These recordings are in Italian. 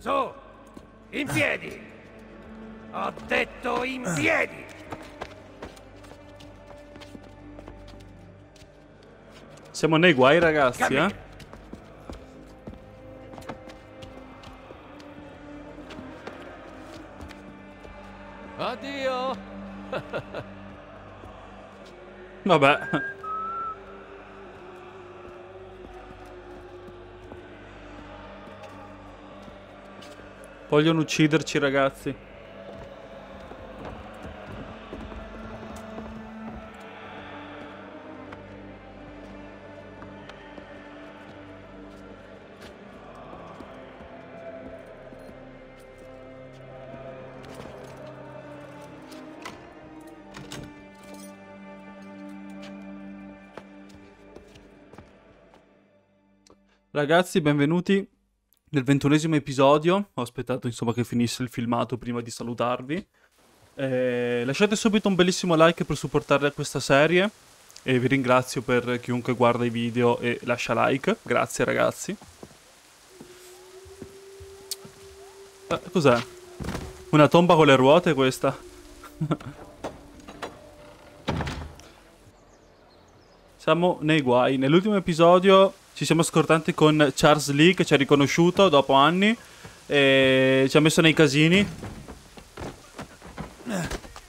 Su, in piedi! Ho detto in piedi! Siamo nei guai, ragazzi, Cammina. eh? Addio! Vabbè. Vogliono ucciderci, ragazzi. Ragazzi, benvenuti nel ventunesimo episodio. Ho aspettato insomma che finisse il filmato prima di salutarvi. Eh, lasciate subito un bellissimo like per supportare questa serie. E vi ringrazio per chiunque guarda i video e lascia like. Grazie ragazzi. Eh, cos'è? Una tomba con le ruote questa? Siamo nei guai. Nell'ultimo episodio ci siamo scordati con Charles Lee che ci ha riconosciuto dopo anni e ci ha messo nei casini.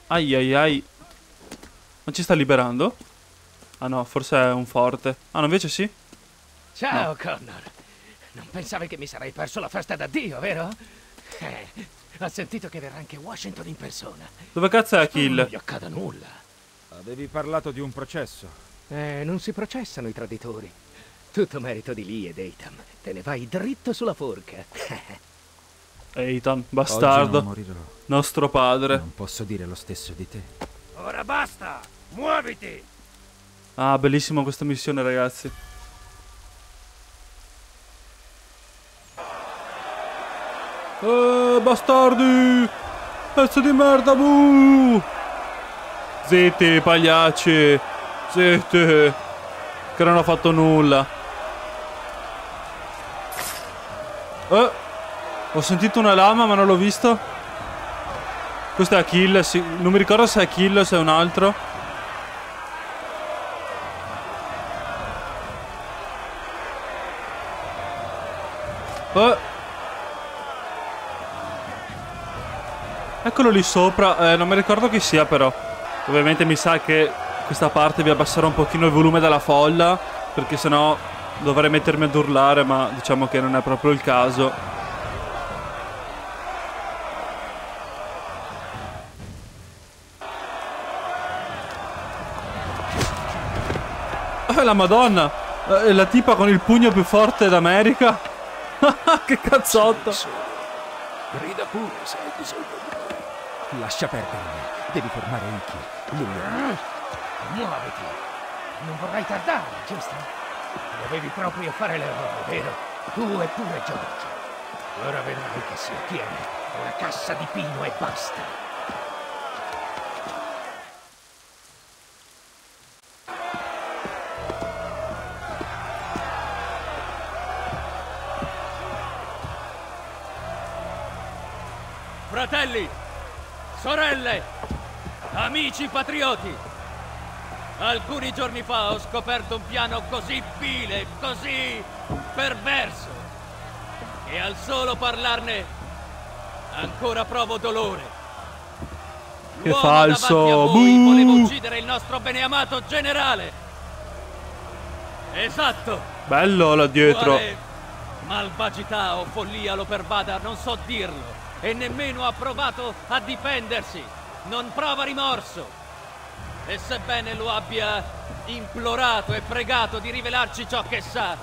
Ai ai ai. Non ci sta liberando? Ah no, forse è un forte. Ah no, invece sì. Ciao, Connor. Non pensavi che mi sarei perso la festa d'addio, vero? Eh, ho sentito che verrà anche Washington in persona. Dove cazzo è Non Kill? gli accada nulla. Avevi parlato di un processo. Eh, non si processano i traditori. Tutto merito di Lee ed Eitam. Te ne vai dritto sulla forca. Oggi bastardo. Nostro padre. Non posso dire lo stesso di te. Ora basta! Muoviti! Ah, bellissima questa missione, ragazzi. Eh, bastardi! Pezzo di merda, buh! Zitti, pagliacci! Zitti! Che non ho fatto nulla. Eh, ho sentito una lama ma non l'ho visto. Questo è Achille, sì. Non mi ricordo se è Achille o se è un altro. Eh. Eccolo lì sopra, eh, non mi ricordo chi sia però. Ovviamente mi sa che questa parte vi abbasserò un pochino il volume della folla, perché sennò dovrei mettermi ad urlare, ma diciamo che non è proprio il caso. Eh, la madonna! Eh, la tipa con il pugno più forte d'America. che cazzotto! Grida pure se hai bisogno. Lascia perdere. Devi fermare Iki. Lui Muoviti! Non vorrai tardare, giusto? Dovevi proprio fare l'errore, vero? Tu e pure George. Ora vedrai che si ottiene una cassa di pino e basta. Fratelli, sorelle, amici patrioti, alcuni giorni fa ho scoperto un piano così vile, così perverso, che al solo parlarne ancora provo dolore. Che falso, voi buh. voleva uccidere il nostro beneamato generale. Esatto. Bello là dietro. Quale malvagità o follia lo pervada, non so dirlo. E nemmeno ha provato a difendersi. Non prova rimorso. E sebbene lo abbia implorato e pregato di rivelarci ciò che sa,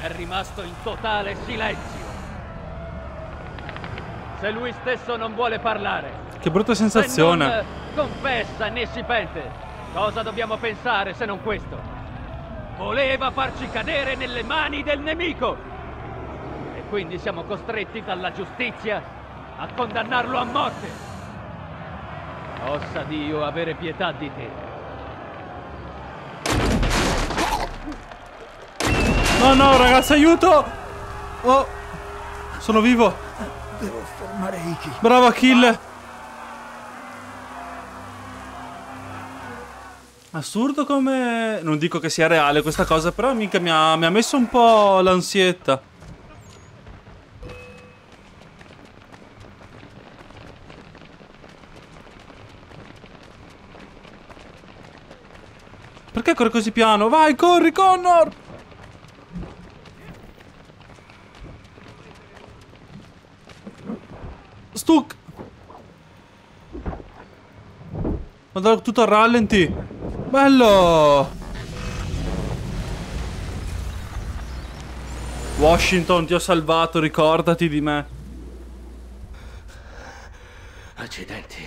è rimasto in totale silenzio. Se lui stesso non vuole parlare, Che brutta se sensazione. non confessa né si pente, cosa dobbiamo pensare se non questo? Voleva farci cadere nelle mani del nemico! E quindi siamo costretti dalla giustizia a condannarlo a morte! Possa Dio avere pietà di te. No, no, ragazzi, aiuto! Oh, Sono vivo. Devo fermare Iki. Bravo Achille. Assurdo come... Non dico che sia reale questa cosa, però mica mi ha, mi ha messo un po' l'ansietta. Perché corre così piano? Vai, corri, Connor! Stuck! Vado tutto a rallenti. Bello! Washington, ti ho salvato, ricordati di me. Accidenti.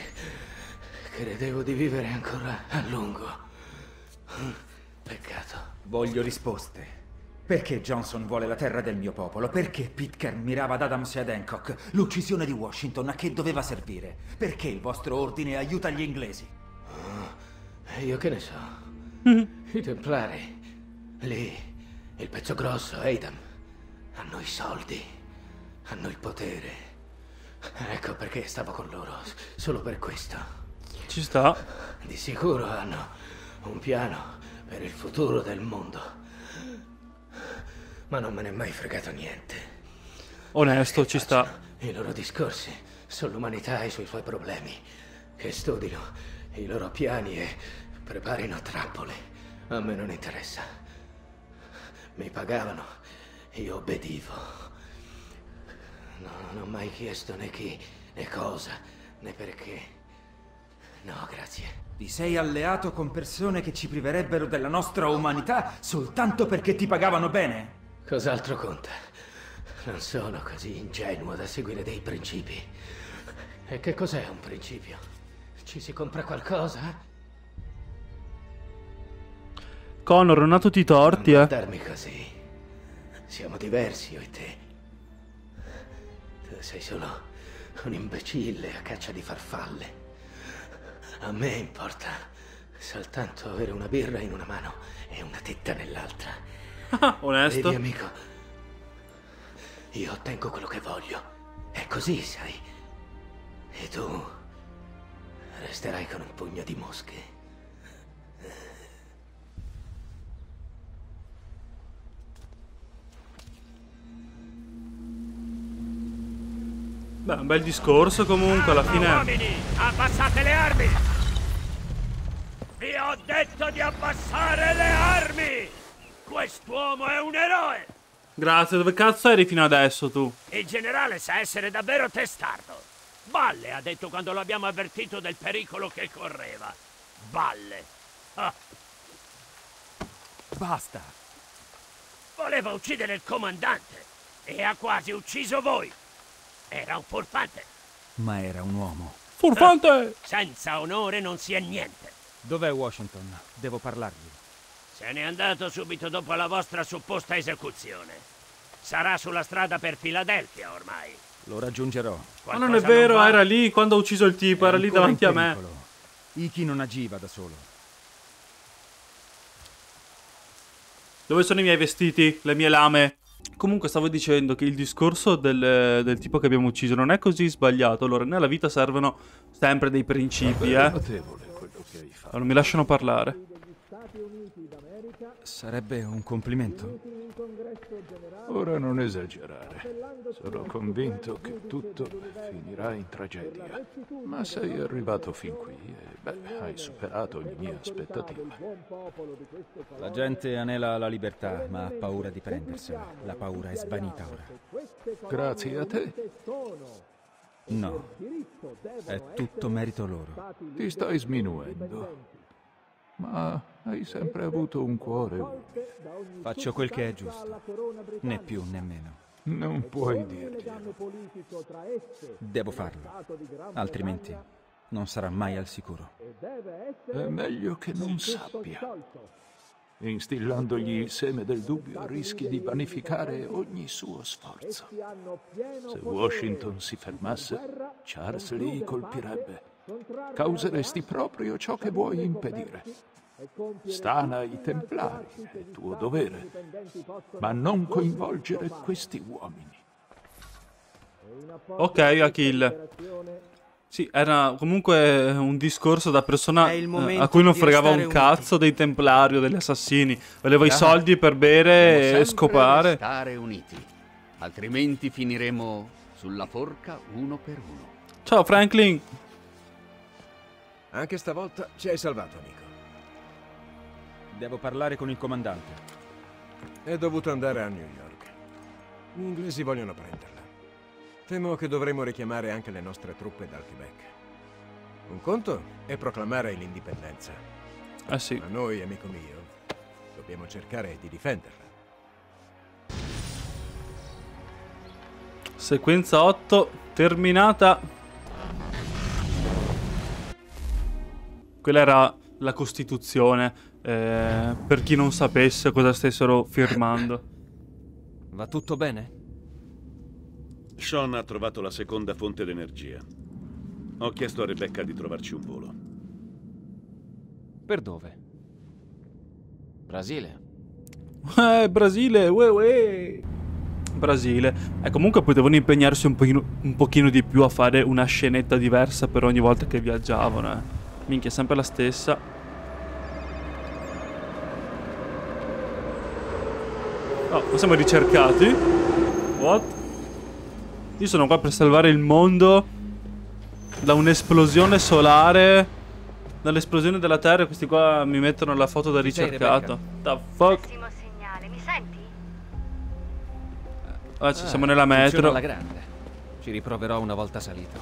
Credevo di vivere ancora a lungo. Peccato. Voglio risposte. Perché Johnson vuole la terra del mio popolo? Perché Pitcairn mirava ad Adams e ad Hancock? L'uccisione di Washington a che doveva servire? Perché il vostro ordine aiuta gli inglesi? Io che ne so. I templari. Lì, il pezzo grosso, Adam. Hanno i soldi. Hanno il potere. Ecco perché stavo con loro. Solo per questo. Ci sta. Di sicuro hanno un piano per il futuro del mondo. Ma non me ne è mai fregato niente. Onesto, ci sta. I loro discorsi sull'umanità e sui suoi problemi. Che studino i loro piani e preparino trappole. A me non interessa. Mi pagavano. Io obbedivo. No, non ho mai chiesto né chi, né cosa, né perché. No, grazie. Ti sei alleato con persone che ci priverebbero della nostra umanità soltanto perché ti pagavano bene? Cos'altro conta? Non sono così ingenuo da seguire dei principi. E che cos'è un principio? Ci si compra qualcosa? Connor, non ha tutti i torti, Non eh. guardarmi così. Siamo diversi io e te. Tu sei solo un imbecille a caccia di farfalle. A me importa soltanto avere una birra in una mano e una tetta nell'altra. Onesto. Vedi, amico? Io ottengo quello che voglio. È così, sai. E tu resterai con un pugno di mosche. Beh, un bel discorso comunque, alla fine... Uomini, abbassate le armi! Vi ho detto di abbassare le armi! Quest'uomo è un eroe! Grazie, dove cazzo eri fino adesso tu? Il generale sa essere davvero testardo. Balle ha detto quando lo abbiamo avvertito del pericolo che correva. Balle. Ah, Basta! voleva uccidere il comandante e ha quasi ucciso voi. Era un furfante. Ma era un uomo. Furfante! Senza onore non si è niente. Dov'è Washington? Devo parlargli. Se n'è andato subito dopo la vostra supposta esecuzione. Sarà sulla strada per Filadelfia ormai. Lo raggiungerò. Ma non è vero, era lì quando ho ucciso il tipo, era lì davanti a me. Iki non agiva da solo. Dove sono i miei vestiti? Le mie lame? Comunque stavo dicendo che il discorso del, del tipo che abbiamo ucciso non è così sbagliato. Allora, nella vita servono sempre dei principi, eh. Notevole quello che hai fatto. Non mi lasciano parlare. Sarebbe un complimento. Ora non esagerare. Sono convinto che tutto finirà in tragedia. Ma sei arrivato fin qui e, beh, hai superato ogni mia aspettativa. La gente anela la libertà, ma ha paura di prendersela. La paura è svanita ora. Grazie a te No. È tutto merito loro. ti stai sminuendo. Ma hai sempre avuto un cuore. Faccio quel che è giusto. Né più né meno. Non puoi dirglielo. Devo farlo. Altrimenti non sarà mai al sicuro. È meglio che non sappia. Instillandogli il seme del dubbio rischi di vanificare ogni suo sforzo. Se Washington si fermasse, Charles Lee colpirebbe. Causeresti proprio ciò che vuoi impedire. Stana ai templari, è tuo dovere, ma non coinvolgere questi uomini. Ok, Achille. Sì, era comunque un discorso da persona eh, a cui non fregava un cazzo dei templari o degli assassini. Voleva i Ah. soldi per Dobbiamo bere e scopare. restare uniti. Altrimenti finiremo sulla forca uno per uno. Ciao Franklin. Anche stavolta ci hai salvato, amico. Devo parlare con il comandante. È dovuto andare a New York. Gli inglesi vogliono prenderla. Temo che dovremo richiamare anche le nostre truppe dal Quebec. Un conto è proclamare l'indipendenza, Eh sì. ma noi, amico mio, dobbiamo cercare di difenderla. Sequenza 8 terminata. Quella era la Costituzione. eh, per chi non sapesse cosa stessero firmando. Va tutto bene? Sean ha trovato la seconda fonte d'energia. Ho chiesto a Rebecca di trovarci un volo. Per dove? Brasile. Eh, Brasile, uè, uè. Brasile. E comunque potevano impegnarsi un pochino, un pochino di più a fare una scenetta diversa per ogni volta che viaggiavano. Eh. Minchia, sempre la stessa. Oh, ma siamo ricercati? What? Io sono qua per salvare il mondo da un'esplosione solare. Dall'esplosione della Terra. Questi qua mi mettono la foto da ricercato. The fuck? Pessimo segnale, mi senti? Ah, ci siamo nella Funziona metro. alla grande. Ci riproverò una volta salito.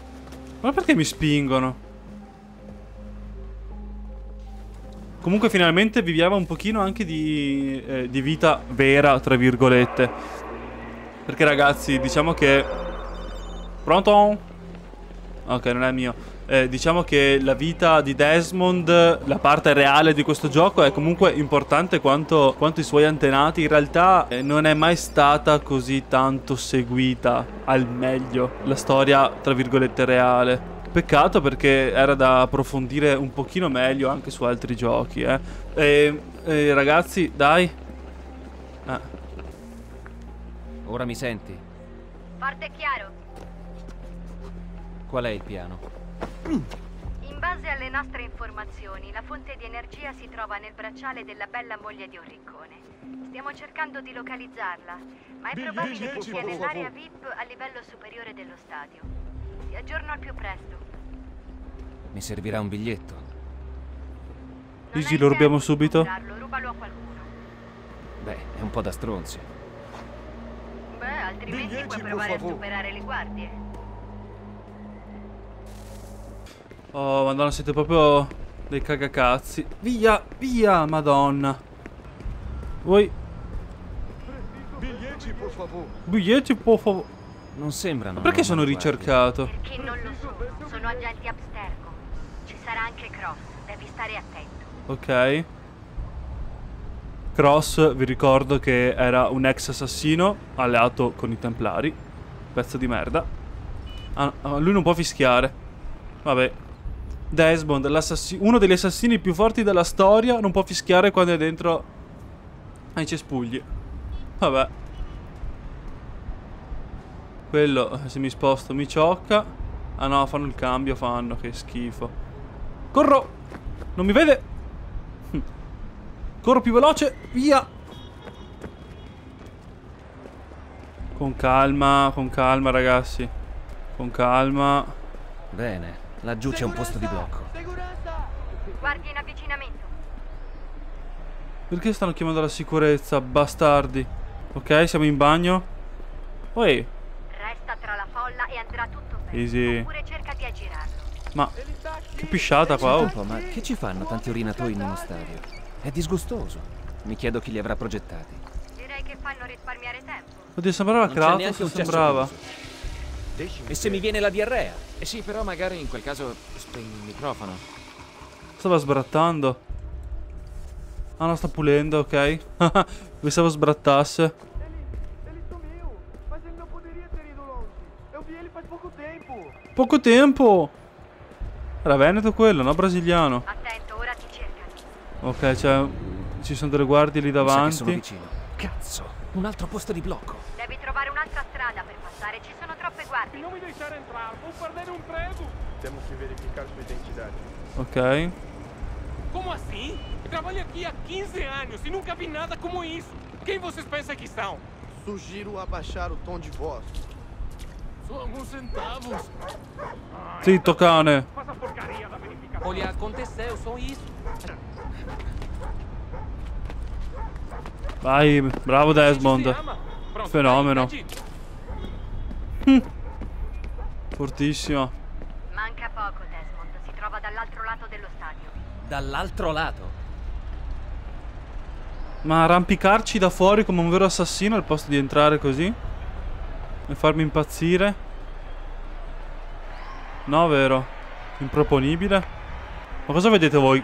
Ma perché mi spingono? Comunque finalmente viviamo un pochino anche di, eh, di vita vera, tra virgolette. Perché ragazzi, diciamo che... Pronto? Ok, non è mio. Eh, diciamo che la vita di Desmond, la parte reale di questo gioco, è comunque importante quanto, quanto i suoi antenati. In realtà eh, non è mai stata così tanto seguita al meglio la storia, tra virgolette, reale. Peccato perché era da approfondire un pochino meglio anche su altri giochi, eh. E, e, ragazzi, dai. Ah, Ora mi senti? Forte e chiaro. Qual è il piano? In base alle nostre informazioni, la fonte di energia si trova nel bracciale della bella moglie di un riccone. Stiamo cercando di localizzarla, ma è probabile che sia nell'area VIP a livello superiore dello stadio. Ti aggiorno al più presto. Mi servirà un biglietto. Non Easy, lo rubiamo subito? rubalo a qualcuno. Beh, è un po' da stronzi. Beh, altrimenti puoi provare a superare le guardie. Oh, madonna, siete proprio dei cagacazzi. Via, via, madonna. Voi... Biglietti, per favore. Non sembrano. Ma perché sono ricercato? Perché non lo sono, sono agenti Abstergo. Ci sarà anche Cross, devi stare attento. Ok. Cross, vi ricordo che era un ex assassino alleato con i Templari. Pezzo di merda. Ah, ah, lui non può fischiare. Vabbè. Desmond, uno degli assassini più forti della storia, non può fischiare quando è dentro ai cespugli. Vabbè. Quello, se mi sposto, mi ciocca. Ah no, fanno il cambio, fanno, che schifo. Corro! Non mi vede? Corro più veloce, via! Con calma, con calma ragazzi. Con calma. Bene, laggiù c'è un posto di blocco. Guardi in avvicinamento. Perché stanno chiamando la sicurezza, bastardi? Ok, siamo in bagno. Poi, Resta tra la folla e andrà tutto bene. Easy. Oppure cerca di aggirarlo. ma che pisciata qua. Oh. un po', ma che ci fanno tanti urinatori in uno stadio? È disgustoso. Mi chiedo chi li avrà progettati. Direi che fanno risparmiare tempo. Oddio, sembrava Kratos, un sembrava. E se mi viene la diarrea? Eh sì, però magari in quel caso spegni il microfono. Stava sbrattando. Ah no, sta pulendo, ok. Pensavo sbrattasse. Poco tempo. Era veneto quello, no? Brasiliano. Attento, ora ti cercano. Ok, cioè ci sono delle guardie lì sono davanti. vicino. Cazzo, un altro posto di blocco. Devi trovare un'altra strada per passare, ci sono troppe guardie. Non mi lasciare entrare, vou perder um emprego. Temos que verificar sua identidade. Ok. Como assim? Trabalho aqui há 15 anos e nunca vi nada como isso. Quem vocês pensam que são? Sugiro abaixar o tom de voz. Zitto, cane. Olha, aconteceu, só isso. Vai, bravo Desmond. Fenomeno. dai, Fortissimo. Manca poco, Desmond. Si trova dall'altro lato dello stadio. Dall'altro lato. Ma arrampicarci da fuori come un vero assassino al posto di entrare così? E farmi impazzire? No, vero? Improponibile? Ma cosa vedete voi?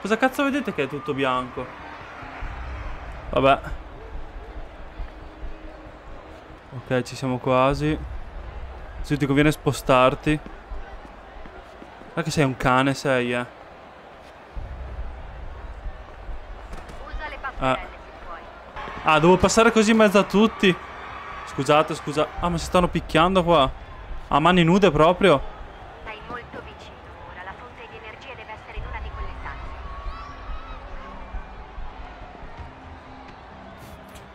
Cosa cazzo vedete che è tutto bianco? Vabbè. Ok, ci siamo quasi. Se ti conviene spostarti. Ma che sei un cane, sei, eh. Usa le Ah. puoi. Ah, devo passare così in mezzo a tutti. Scusate, scusa. Ah, ma si stanno picchiando qua. A mani nude proprio. Sei molto vicino ora. La fonte di energia deve essere in una di quelle stanze.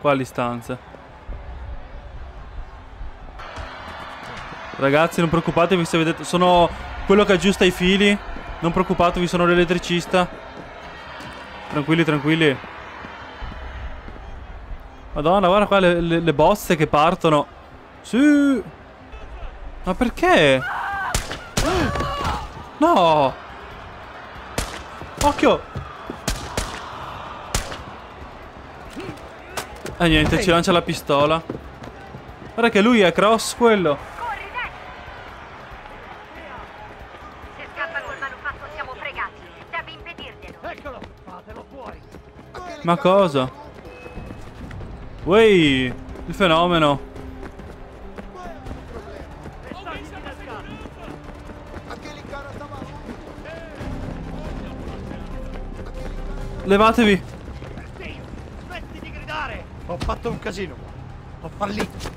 Quali stanze? Ragazzi, non preoccupatevi se vedete. Sono quello che aggiusta i fili. Non preoccupatevi, sono l'elettricista. Tranquilli, tranquilli. Madonna, guarda qua le, le, le bozze che partono. Sì. Ma perché? No. Occhio. E niente, ci lancia la pistola. Guarda che lui è cross quello. Se scappa Wey, il fenomeno. Levatevi. Smetti di gridare! Ho fatto un casino. Ho fallito.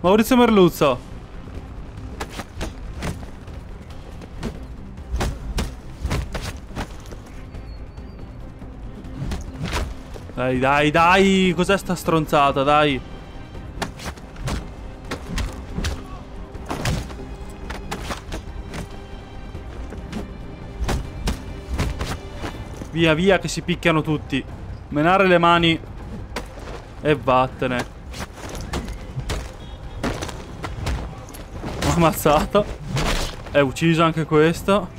Maurizio Merluzzo. Dai, dai, dai. Cos'è sta stronzata, dai. Via, via, che si picchiano tutti. Menare le mani. E vattene. Ammazzato. È ucciso anche questo.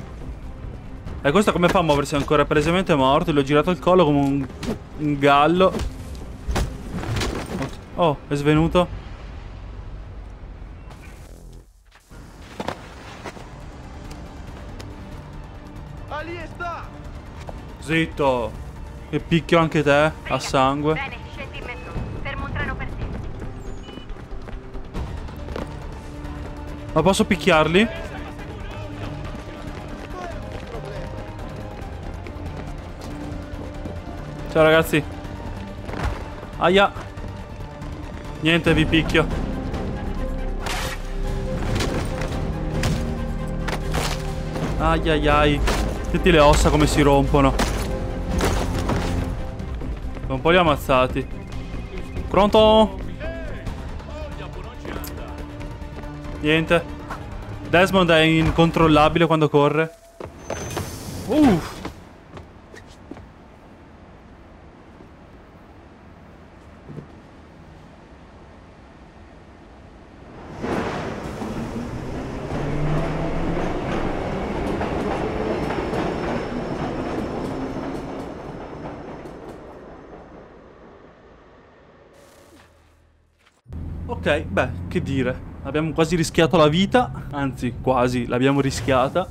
E questo come fa a muoversi ancora? È palesemente morto. Gli ho girato il collo come un, un gallo. Oh, è svenuto. Zitto. Che picchio anche te a sangue. Bene, scendi in metro. Fermo un treno per te. Ma posso picchiarli? Ciao ragazzi. Aia. Niente, vi picchio. Ai ai. Senti le ossa come si rompono. Sono un po' li ammazzati. Pronto? Niente. Desmond è incontrollabile quando corre. Uff. Ok, beh, che dire. Abbiamo quasi rischiato la vita. Anzi, quasi l'abbiamo rischiata.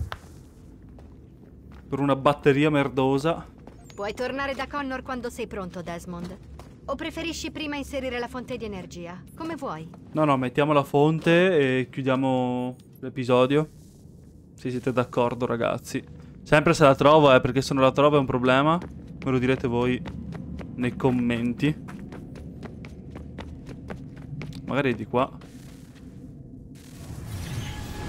Per una batteria merdosa. Puoi tornare da Connor quando sei pronto, Desmond. O preferisci prima inserire la fonte di energia? Come vuoi. No, no, mettiamo la fonte e chiudiamo l'episodio. Se siete d'accordo, ragazzi. Sempre se la trovo, eh, perché se non la trovo è un problema. Me lo direte voi nei commenti. Magari è di qua.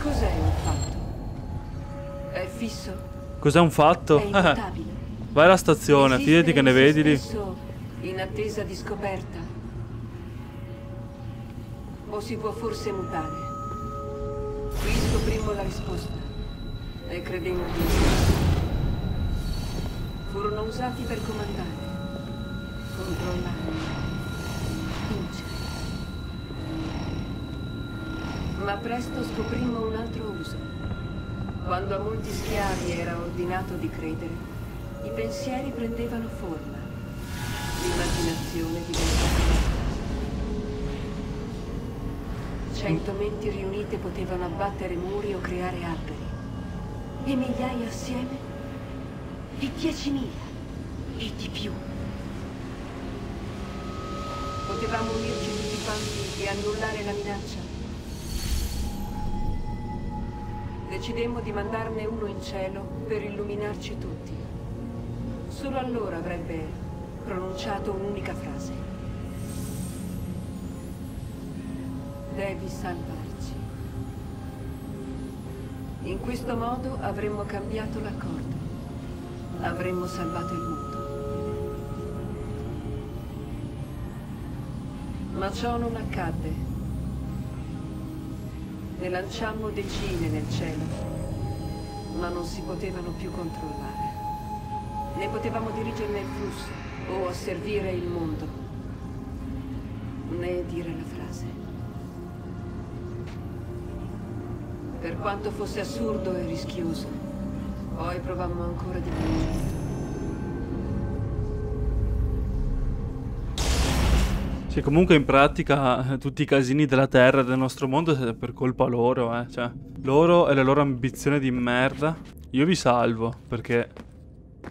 Cos'è un fatto? È fisso? Cos'è un fatto? È immutabile? Vai alla stazione, fidati che ne vedi lì. In attesa di scoperta? O si può forse mutare? Qui scoprimmo la risposta e credemmo di Furono usati per comandare, controllare, Ma presto scoprimmo un altro uso. Quando a molti schiavi era ordinato di credere, i pensieri prendevano forma, l'immaginazione diventava. Cento menti riunite potevano abbattere muri o creare alberi. E migliaia assieme? E diecimila? E di più? Potevamo unirci tutti quanti e annullare la minaccia? Decidemmo di mandarne uno in cielo per illuminarci tutti. Solo allora avrebbe pronunciato un'unica frase. Devi salvarci. In questo modo avremmo cambiato l'accordo. Avremmo salvato il mondo. Ma ciò non accadde. Ne lanciammo decine nel cielo, ma non si potevano più controllare. Ne potevamo dirigerne il flusso o asservire il mondo, né dire la frase. Per quanto fosse assurdo e rischioso, poi provammo ancora di più. Sì, comunque in pratica eh, tutti i casini della Terra e del nostro mondo è per colpa loro, eh. Cioè, loro e le loro ambizioni di merda. Io vi salvo, perché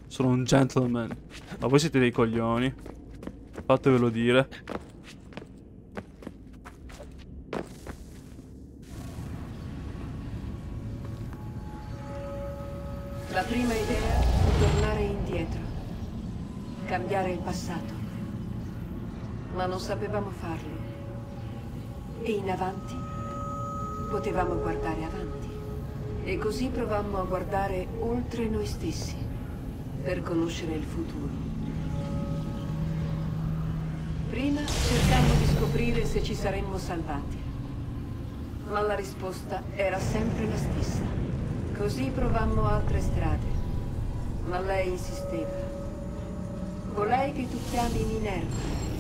sono un gentleman. Ma voi siete dei coglioni. Fatevelo dire. La prima idea fu tornare indietro, cambiare il passato. Ma non sapevamo farlo. E in avanti potevamo guardare avanti. E così provammo a guardare oltre noi stessi per conoscere il futuro. Prima cercammo di scoprire se ci saremmo salvati. Ma la risposta era sempre la stessa. Così provammo altre strade. Ma lei insisteva. Colei che tu chiami Minerva.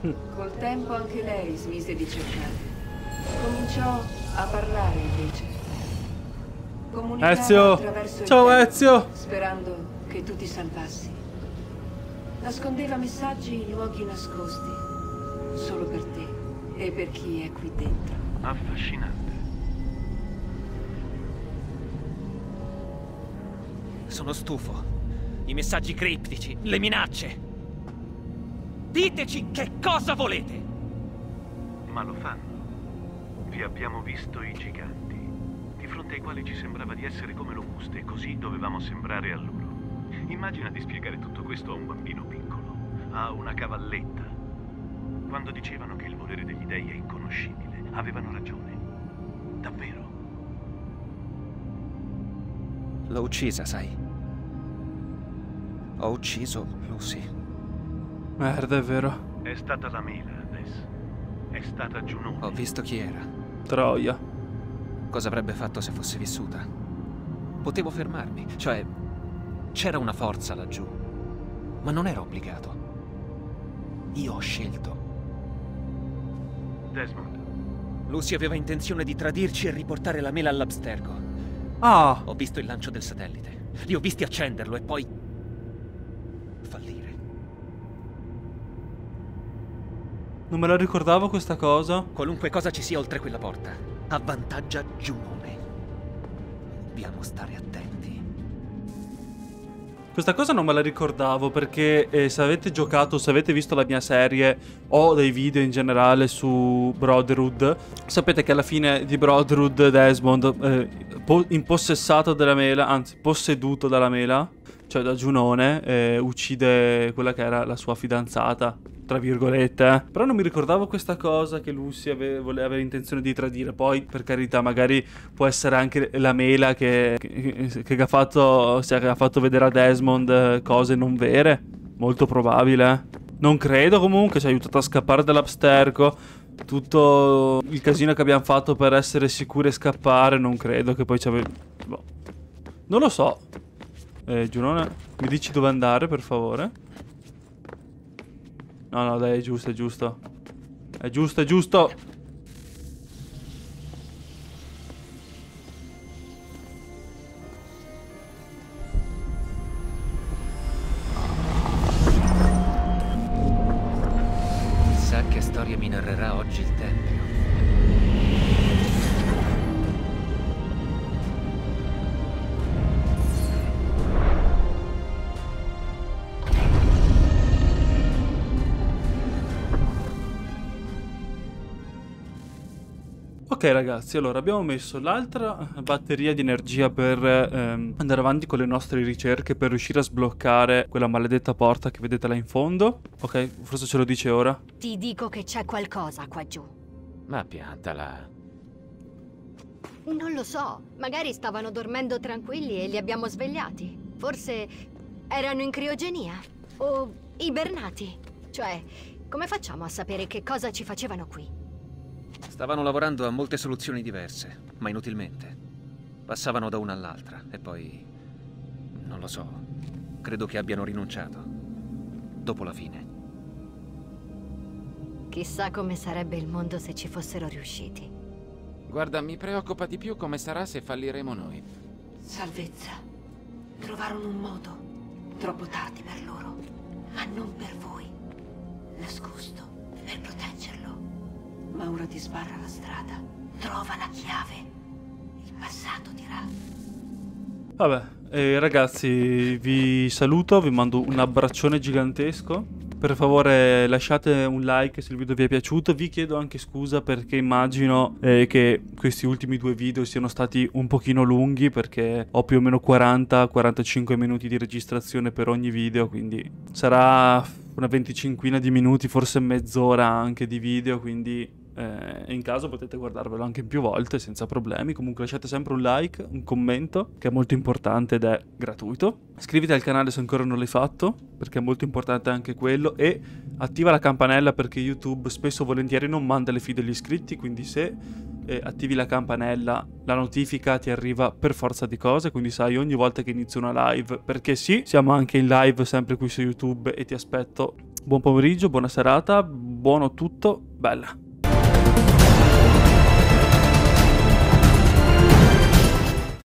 Col tempo anche lei smise di cercare. Cominciò a parlare invece. Comunicava Ezio! attraverso il Ciao, tempo, Ezio! Sperando che tu ti salvassi. Nascondeva messaggi in luoghi nascosti. Solo per te e per chi è qui dentro. Affascinante. Sono stufo. I messaggi criptici, le minacce. Diteci che cosa volete! Ma lo fanno. Vi abbiamo visto i giganti, di fronte ai quali ci sembrava di essere come locuste, così dovevamo sembrare a loro. Immagina di spiegare tutto questo a un bambino piccolo, a una cavalletta. Quando dicevano che il volere degli dei è inconoscibile, avevano ragione. Davvero. L'ho uccisa, sai. Ho ucciso Lucy. Merda, è vero. È stata la mela, Tess. È stata Giunone. Ho visto chi era. Troia. Cosa avrebbe fatto se fosse vissuta? Potevo fermarmi, cioè c'era una forza laggiù, ma non ero obbligato. Io ho scelto. Desmond. Lucy aveva intenzione di tradirci e riportare la mela all'Abstergo. Ah! Ho visto il lancio del satellite. Li ho visti accenderlo e poi Non me la ricordavo questa cosa. Qualunque cosa ci sia oltre quella porta, avvantaggia Giunone. Dobbiamo stare attenti. Questa cosa non me la ricordavo perché eh, se avete giocato, se avete visto la mia serie o dei video in generale su Brotherhood, sapete che alla fine di Brotherhood Desmond, eh, po- impossessato della mela, anzi posseduto dalla mela, cioè da Giunone, eh, uccide quella che era la sua fidanzata tra virgolette. eh. Però non mi ricordavo questa cosa che Lucy ave- voleva avere intenzione di tradire. Poi, per carità, magari può essere anche la mela che, che, che ha, fatto, cioè, che ha fatto vedere a Desmond eh, cose non vere. Molto probabile. eh. Non credo comunque, ci ha aiutato a scappare dall'Abstergo. Tutto il casino che abbiamo fatto per essere sicuri e scappare, non credo che poi ci ave... boh. Non lo so. Eh, Giurone, mi dici dove andare, per favore? No, no, dai, è giusto, è giusto. È giusto, è giusto. Ok ragazzi, allora abbiamo messo l'altra batteria di energia per ehm, andare avanti con le nostre ricerche per riuscire a sbloccare quella maledetta porta che vedete là in fondo. Ok, forse ce lo dice ora. Ti dico che c'è qualcosa qua giù. Ma piantala. Non lo so, magari stavano dormendo tranquilli e li abbiamo svegliati. Forse erano in criogenia o ibernati. Cioè, come facciamo a sapere che cosa ci facevano qui? Stavano lavorando a molte soluzioni diverse, ma inutilmente. Passavano da una all'altra e poi... non lo so. Credo che abbiano rinunciato. Dopo la fine. Chissà come sarebbe il mondo se ci fossero riusciti. Guarda, mi preoccupa di più come sarà se falliremo noi. Salvezza. Trovarono un modo. Troppo tardi per loro. Ma non per voi. Nascosto. Per proteggerlo. Ma ora ti sbarra la strada. Trova la chiave. Il passato dirà. Vabbè, eh, ragazzi, vi saluto, vi mando un abbraccione gigantesco. Per favore lasciate un like se il video vi è piaciuto. Vi chiedo anche scusa perché immagino eh, che questi ultimi due video siano stati un pochino lunghi perché ho più o meno 40-45 minuti di registrazione per ogni video, quindi sarà una venticinquina di minuti, forse mezz'ora anche di video, quindi eh, in caso potete guardarvelo anche più volte senza problemi. Comunque lasciate sempre un like, un commento, che è molto importante ed è gratuito. Iscriviti al canale se ancora non l'hai fatto, perché è molto importante anche quello. E attiva la campanella perché YouTube spesso volentieri non manda le feed degli iscritti, quindi se eh, attivi la campanella, la notifica ti arriva per forza di cose, quindi sai ogni volta che inizio una live, perché sì, siamo anche in live sempre qui su YouTube e ti aspetto. Buon pomeriggio, buona serata, buono tutto, bella.